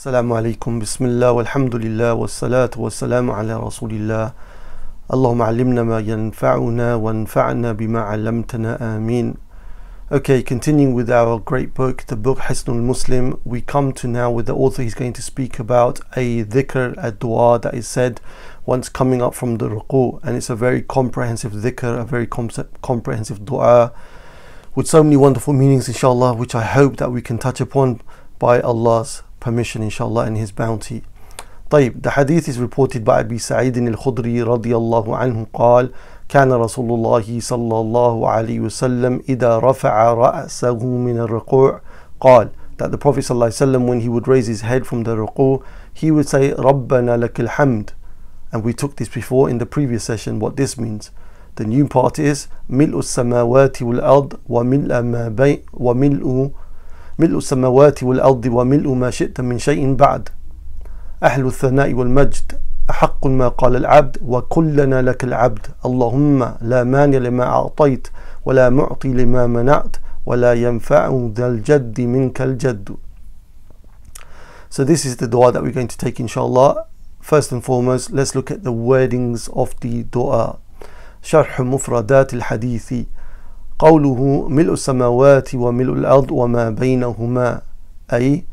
السلام عليكم بسم الله والحمد لله والصلاة والسلام على رسول الله اللهم علمنا ما ينفعنا وانفعنا بما علمتنا آمين Okay, continuing with our great book, the book Hisnul Muslim, we come to now with the author. He's going to speak about a dhikr, a dua that is said once coming up from the ruku, and it's a very comprehensive dhikr, a very comprehensive dua with so many wonderful meanings, inshallah, which I hope that we can touch upon by Allah's permission, inshallah, and His bounty. طيب, the hadith is reported by Abi Sa'id al-Khudri رضي الله عنه قال كان رسول الله صلى الله عليه وسلم إذا رفع رأسه من الركوع قال that the Prophet صلى الله عليه وسلم when he would raise his head from the ruku he would say ربنا لك الحمد and we took this before in the previous session what this means the new part is ملء السماوات والأرض وملء ما بين وملء ملء السماوات والأرض وملء ما شئت من شيء بعد أهل الثناء والمجد أحق ما قال العبد وكلنا لك العبد اللهم لا مانع لما أعطيت ولا معطي لما منعت ولا ينفع ذا الجد منك الجد So this is the dua that we're going to take inshallah. First and foremost, let's look at the wordings of the dua. شرح مفردات الحديث قوله ملء السماوات وملء الأرض وما بينهما أي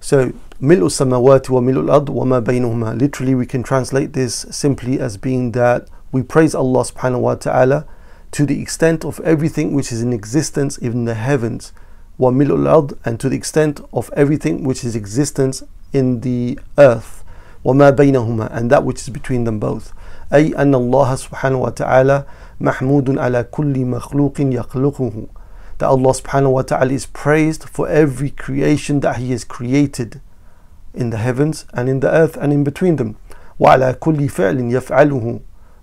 So ملء السماوات وملء الأرض وما بينهما Literally we can translate this simply as being that we praise Allah subhanahu wa ta'ala to the extent of everything which is in existence in the heavens وملء الأرض and to the extent of everything which is existence in the earth وما بينهما and that which is between them both أي أن الله سبحانه وتعالى محمود على كل مخلوق يخلقه that Allah subhanahu wa ta'ala is praised for every creation that He has created in the heavens and in the earth and in between them وعلى كل فعل يفعله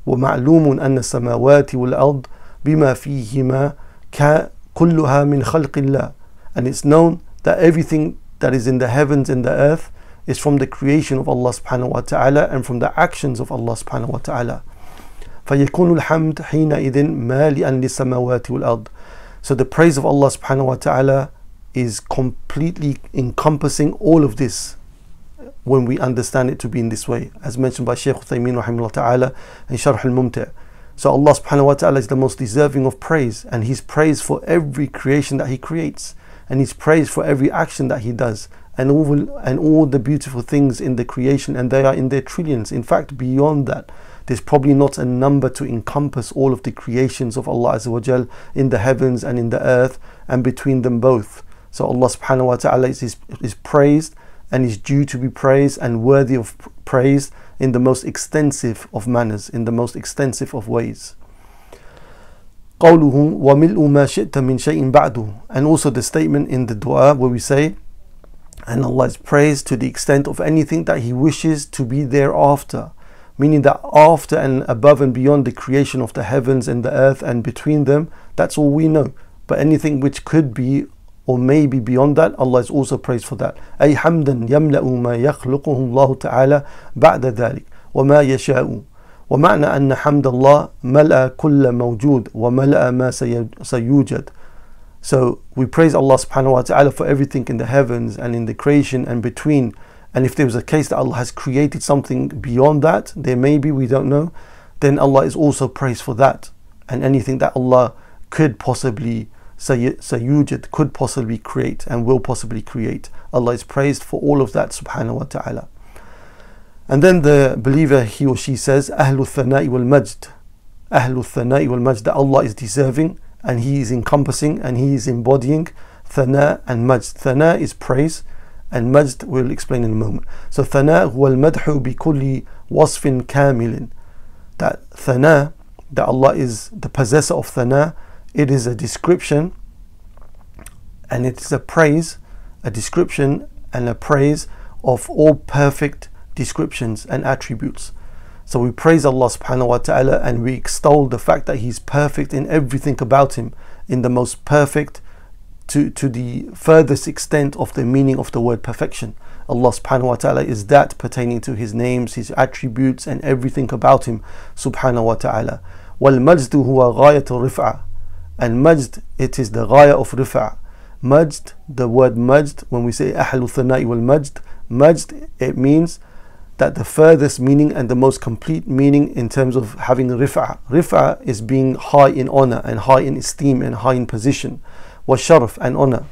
ومعلوم أن السماوات والأرض بما فيهما كلها من خلق الله and it's known that everything that is in the heavens and the earth is from the creation of Allah subhanahu wa ta'ala and from the actions of Allah subhanahu wa ta'ala فيكون الحمد حينئذ مالئا للسماوات والأرض So the praise of Allah subhanahu wa ta'ala is completely encompassing all of this when we understand it to be in this way as mentioned by Shaykh Uthaymeen rahimahullah ta'ala in Sharh al-Mumti' So Allah subhanahu wa ta'ala is the most deserving of praise and He's praised for every creation that He creates and He's praised for every action that He does and all, and all the beautiful things in the creation and they are in their trillions. In fact, beyond that, there's probably not a number to encompass all of the creations of Allah Azza wa Jal in the heavens and in the earth and between them both. So Allah subhanahu wa ta'ala is, is, is praised and is due to be praised and worthy of praise in the most extensive of manners, in the most extensive of ways. قوله وملء ما شئت من شيء بعده and also the statement in the dua where we say and Allah is praised to the extent of anything that He wishes to be thereafter meaning that after and above and beyond the creation of the heavens and the earth and between them that's all we know but anything which could be or maybe beyond that Allah is also praised for that أي حمدا يملأ ما يخلقه الله تعالى بعد ذلك وما يشاء ومعنى أن حمد الله ملأ كل موجود وملأ ما سيوجد so we praise Allah subhanahu wa ta'ala for everything in the heavens and in the creation and between. And if there was a case that Allah has created something beyond that, there may be, we don't know, then Allah is also praised for that. And anything that Allah could possibly sayujid, could possibly create and will possibly create. Allah is praised for all of that subhanahu wa ta'ala. And then the believer, he or she says, Ahlul Thana'i wal Majd. Ahlul Thana'i wal Majd, that Allah is deserving and He is encompassing and He is embodying Thana and Majd. Thana is praise and Majd we'll explain in a moment. So Thana huwa al-madhu bi kulli wasfin kamilin. That Thana, that Allah is the possessor of Thana, it is a description and it is a praise, a description and a praise of all perfect descriptions and attributes. So we praise Allah subhanahu wa ta'ala and we extol the fact that He's perfect in everything about Him, in the most perfect to, to the furthest extent of the meaning of the word perfection. Allah subhanahu wa ta'ala is that pertaining to His names, His attributes, and everything about Him subhanahu wa ta'ala. وَالْمَجْدُ هُوَ غَايَةُ الرِّفْعَةِ And majd, it is the ghaya of rif'a. Majd, the word majd, when we say أهل الثناء والمجد, Majd, it means that the furthest meaning and the most complete meaning in terms of having rifa. Rifa is being high in honor and high in esteem and high in position. Was sharaf and honor.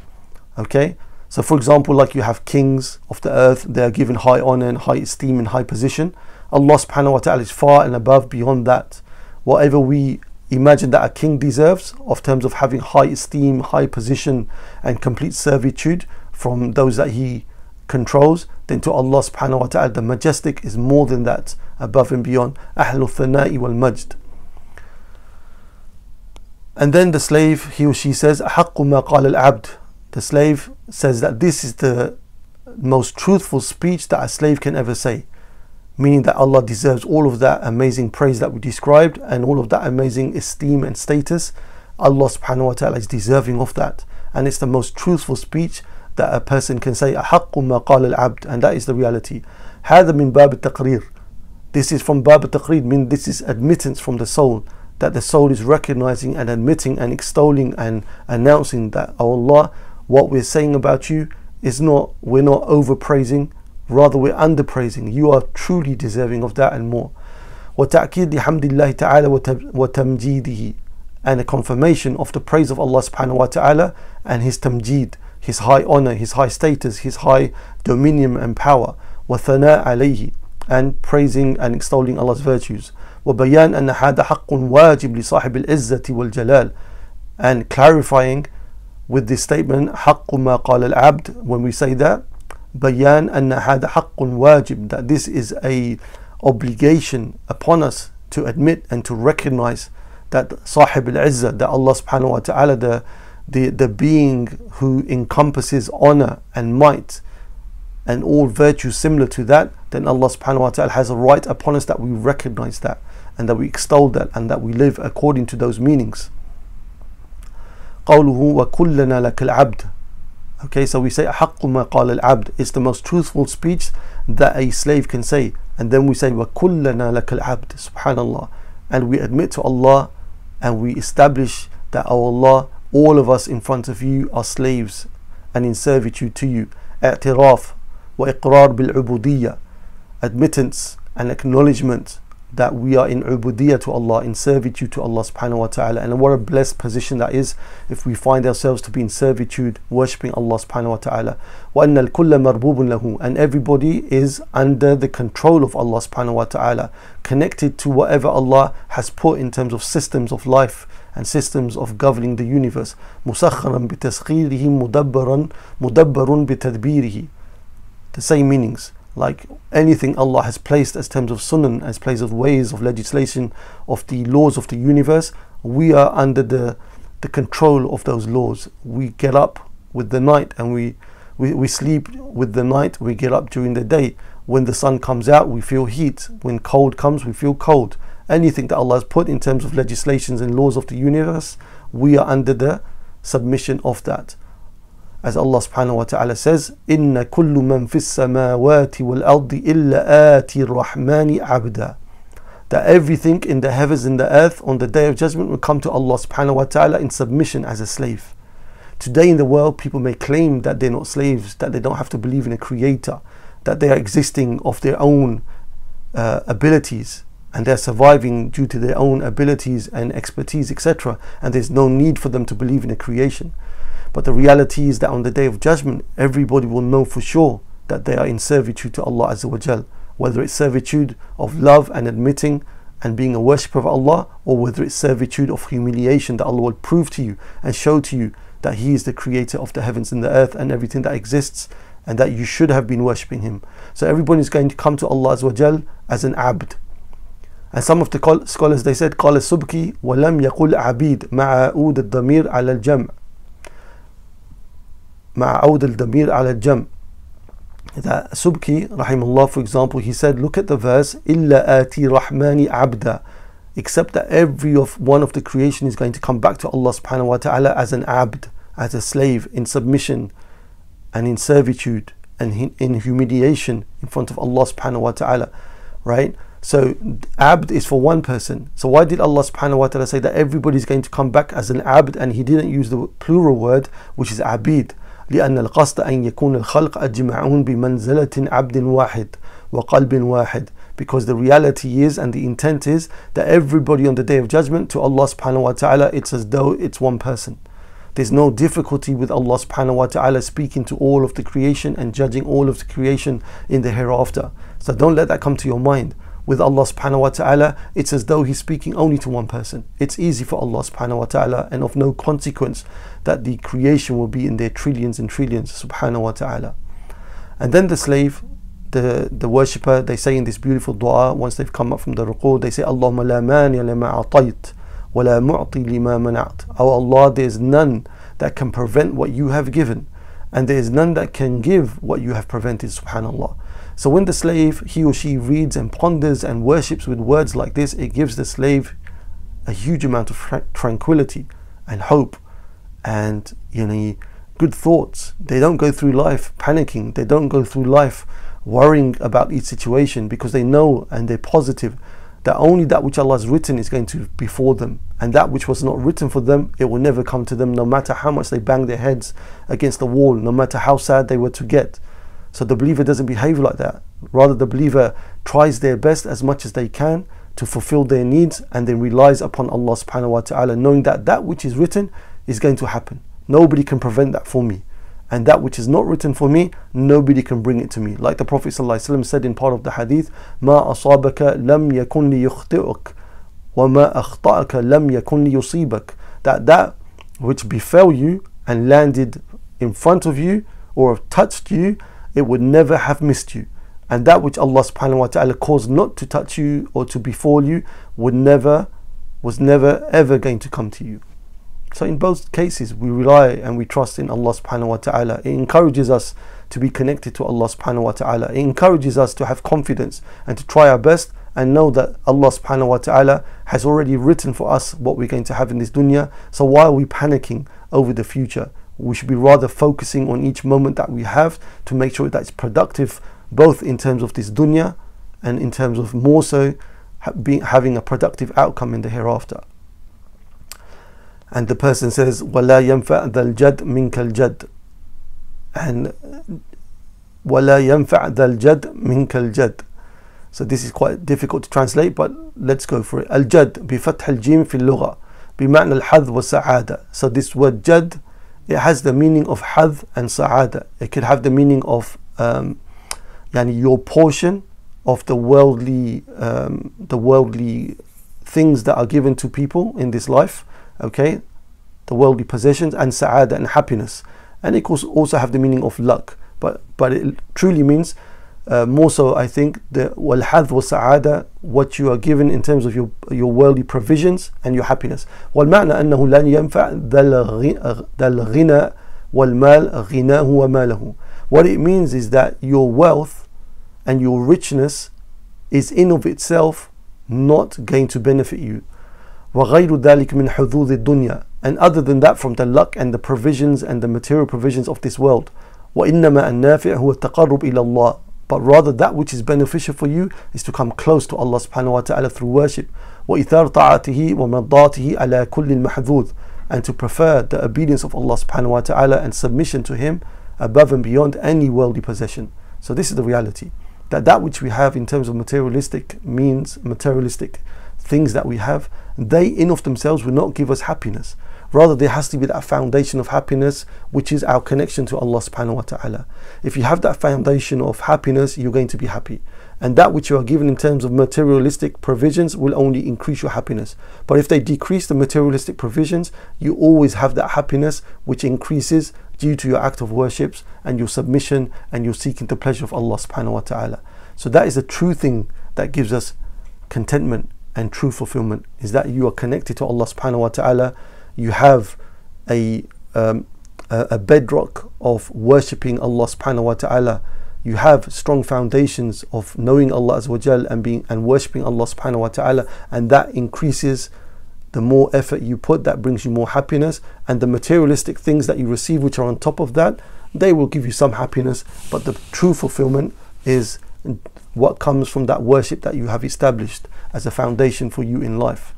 Okay? So for example, like you have kings of the earth, they are given high honor and high esteem and high position. Allah subhanahu wa ta'ala is far and above beyond that. Whatever we imagine that a king deserves of terms of having high esteem, high position and complete servitude from those that he controls, then to Allah subhanahu wa ta'ala, the majestic is more than that, above and beyond. Ahlu thana'i wal majd. And then the slave, he or she says, أحق ما قال العبد. The slave says that this is the most truthful speech that a slave can ever say. Meaning that Allah deserves all of that amazing praise that we described and all of that amazing esteem and status. Allah subhanahu wa ta'ala is deserving of that. And it's the most truthful speech that a person can say أحق ما قال العبد and that is the reality هذا من باب التقرير this is from باب التقرير mean this is admittance from the soul that the soul is recognizing and admitting and extolling and announcing that oh Allah what we're saying about you is not we're not overpraising rather we're underpraising you are truly deserving of that and more وتأكيد لحمد الله تعالى وتمجيده and a confirmation of the praise of Allah subhanahu wa ta'ala and his tamjid his high honor, his high status, his high dominion and power. وثناء عليه and praising and extolling Allah's virtues. وبيان أن هذا حق واجب لصاحب العزة والجلال and clarifying with this statement حق ما قال العبد when we say that بيان أن هذا حق واجب that this is a obligation upon us to admit and to recognize that صاحب العزة that Allah subhanahu wa ta'ala the the, the being who encompasses honor and might and all virtues similar to that, then Allah subhanahu wa ta'ala has a right upon us that we recognize that and that we extol that and that we live according to those meanings. قوله وكلنا لك العبد Okay, so we say أحق ما قال العبد is the most truthful speech that a slave can say. And then we say وكلنا لك العبد Subhanallah. And we admit to Allah and we establish that, oh Allah, all of us in front of you are slaves and in servitude to you. اعتراف وإقرار بالعبودية admittance and acknowledgement that we are in ubudiyah to Allah, in servitude to Allah subhanahu wa ta'ala. And what a blessed position that is if we find ourselves to be in servitude, worshipping Allah subhanahu wa ta'ala. وَأَنَّ الْكُلَّ مَرْبُوبٌ لَهُ And everybody is under the control of Allah subhanahu wa ta'ala, connected to whatever Allah has put in terms of systems of life and systems of governing the universe مسخرا بتسخيره مدبرا مدبر بتدبيره the same meanings like anything Allah has placed as terms of sunan as place of ways of legislation of the laws of the universe we are under the the control of those laws we get up with the night and we we, we sleep with the night we get up during the day when the sun comes out we feel heat when cold comes we feel cold anything that Allah has put in terms of legislations and laws of the universe, we are under the submission of that. As Allah subhanahu wa ta'ala says, إِنَّ كُلُّ مَنْ فِي السَّمَاوَاتِ وَالْأَرْضِ إِلَّا آتِ الرَّحْمَنِ عَبْدًا That everything in the heavens and the earth on the day of judgment will come to Allah subhanahu wa ta'ala in submission as a slave. Today in the world, people may claim that they're not slaves, that they don't have to believe in a creator, that they are existing of their own uh, abilities, and they're surviving due to their own abilities and expertise, etc. And there's no need for them to believe in a creation. But the reality is that on the day of judgment, everybody will know for sure that they are in servitude to Allah Azza wa Jal, whether it's servitude of love and admitting and being a worshipper of Allah, or whether it's servitude of humiliation that Allah will prove to you and show to you that He is the creator of the heavens and the earth and everything that exists, and that you should have been worshipping Him. So everybody is going to come to Allah Azza wa Jal as an abd, and some of the scholars they said قال السبكي ولم يقل عبيد مع عود الضمير على الجمع مع عود الضمير على الجمع that Subki rahimullah for example he said look at the verse إلا آتي رحماني عبدا except that every of one of the creation is going to come back to Allah subhanahu wa ta'ala as an abd as a slave in submission and in servitude and in humiliation in front of Allah subhanahu wa ta'ala right so abd is for one person. So why did Allah subhanahu wa ta'ala say that everybody is going to come back as an abd and he didn't use the plural word which is abid. لأن القصد أن يكون الخلق أجمعون بمنزلة عبد واحد وقلب واحد because the reality is and the intent is that everybody on the day of judgment to Allah subhanahu wa ta'ala it's as though it's one person there's no difficulty with Allah subhanahu wa ta'ala speaking to all of the creation and judging all of the creation in the hereafter so don't let that come to your mind with Allah subhanahu wa ta'ala, it's as though He's speaking only to one person. It's easy for Allah subhanahu wa ta'ala and of no consequence that the creation will be in their trillions and trillions subhanahu wa ta'ala. And then the slave, the, the worshipper, they say in this beautiful dua, once they've come up from the ruqu, they say, Allahumma la mani lima atayt, wa la mu'ti lima. Oh Allah, there is none that can prevent what you have given, and there is none that can give what you have prevented, subhanallah. So when the slave, he or she reads and ponders and worships with words like this, it gives the slave a huge amount of tranquility and hope and you know good thoughts. They don't go through life panicking. They don't go through life worrying about each situation because they know and they're positive that only that which Allah has written is going to before them and that which was not written for them it will never come to them no matter how much they bang their heads against the wall no matter how sad they were to get so the believer doesn't behave like that. Rather, the believer tries their best as much as they can to fulfill their needs and then relies upon Allah subhanahu wa ta'ala, knowing that that which is written is going to happen. Nobody can prevent that for me. And that which is not written for me, nobody can bring it to me. Like the Prophet ﷺ said in part of the hadith, ما أصابك لم يكن ليخطئك وما أخطأك لم يكن ليصيبك. That that which befell you and landed in front of you or touched you it would never have missed you. And that which Allah subhanahu wa ta'ala caused not to touch you or to befall you would never, was never ever going to come to you. So in both cases we rely and we trust in Allah subhanahu wa ta'ala. It encourages us to be connected to Allah subhanahu wa ta'ala. It encourages us to have confidence and to try our best and know that Allah subhanahu wa ta'ala has already written for us what we're going to have in this dunya. So why are we panicking over the future? we should be rather focusing on each moment that we have to make sure that it's productive both in terms of this dunya and in terms of more so being, having a productive outcome in the hereafter. And the person says, وَلَا يَنْفَعْ ذَا الْجَدْ مِنْكَ الْجَدْ and وَلَا يَنْفَعْ ذَا الْجَدْ مِنْكَ الْجَدْ So this is quite difficult to translate, but let's go for it. الجد بفتح الجيم في اللغة بمعنى الحظ والسعادة. So this word jad it has the meaning of hadh and sa'ada. It could have the meaning of um, yani your portion of the worldly um, the worldly things that are given to people in this life. Okay, the worldly possessions and sa'ada and happiness. And it could also have the meaning of luck. But but it truly means uh, more so I think the wal hadh wa sa'ada what you are given in terms of your your worldly provisions and your happiness والمعنى أنه لن ينفع ذا الغنى والمال غناه وماله what it means is that your wealth and your richness is in of itself not going to benefit you وغير ذلك من حظوظ الدنيا and other than that from the luck and the provisions and the material provisions of this world وإنما النافع هو التقرب إلى الله but rather that which is beneficial for you is to come close to Allah subhanahu wa ta'ala through worship وإثار طاعته ومضاته على كل المحذوذ and to prefer the obedience of Allah subhanahu wa ta'ala and submission to Him above and beyond any worldly possession. So this is the reality. That that which we have in terms of materialistic means, materialistic things that we have, they in of themselves will not give us happiness. Rather, there has to be that foundation of happiness, which is our connection to Allah subhanahu wa ta'ala. If you have that foundation of happiness, you're going to be happy. And that which you are given in terms of materialistic provisions will only increase your happiness. But if they decrease the materialistic provisions, you always have that happiness which increases due to your act of worships and your submission and your seeking the pleasure of Allah subhanahu wa ta'ala. So that is the true thing that gives us contentment and true fulfillment is that you are connected to Allah subhanahu wa ta'ala you have a um, a bedrock of worshipping Allah subhanahu wa ta'ala. You have strong foundations of knowing Allah Azza wa and being and worshipping Allah subhanahu wa ta'ala. And that increases the more effort you put that brings you more happiness. And the materialistic things that you receive which are on top of that they will give you some happiness. But the true fulfillment is what comes from that worship that you have established as a foundation for you in life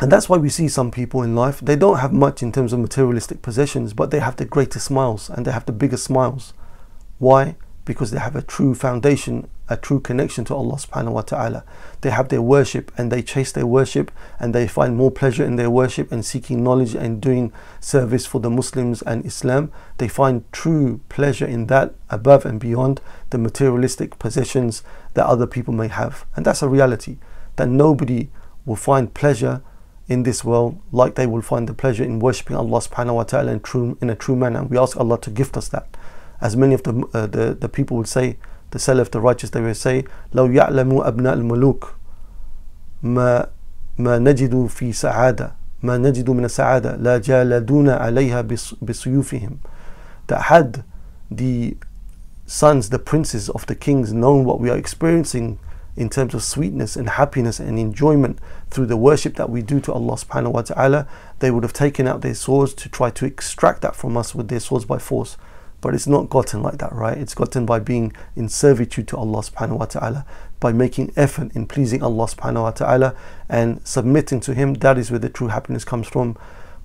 And that's why we see some people in life, they don't have much in terms of materialistic possessions, but they have the greatest smiles and they have the biggest smiles. Why? Because they have a true foundation, a true connection to Allah subhanahu wa ta'ala. They have their worship and they chase their worship and they find more pleasure in their worship and seeking knowledge and doing service for the Muslims and Islam. They find true pleasure in that above and beyond the materialistic possessions that other people may have. And that's a reality that nobody will find pleasure in this world like they will find the pleasure in worshipping Allah subhanahu wa ta'ala in, true, in a true manner. We ask Allah to gift us that. As many of the, uh, the, the people would say, the Salaf, the righteous, they will say, لو يعلم أبناء الملوك ما ما نجد في سعادة ما نجد من السعادة لا جالدون عليها بسيوفهم that had the sons, the princes of the kings known what we are experiencing in terms of sweetness and happiness and enjoyment through the worship that we do to Allah subhanahu wa ta'ala, they would have taken out their swords to try to extract that from us with their swords by force. But it's not gotten like that, right? It's gotten by being in servitude to Allah subhanahu wa ta'ala, by making effort in pleasing Allah subhanahu wa ta'ala and submitting to Him. That is where the true happiness comes from.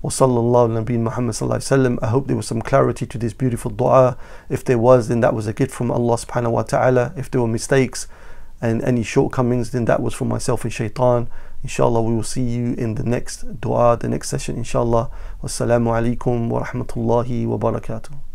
I hope there was some clarity to this beautiful dua. If there was, then that was a gift from Allah subhanahu wa ta'ala. If there were mistakes, and any shortcomings, then that was from myself and shaitan. Inshallah, we will see you in the next dua, the next session, inshallah. Wassalamu alaikum wa rahmatullahi wa barakatuh.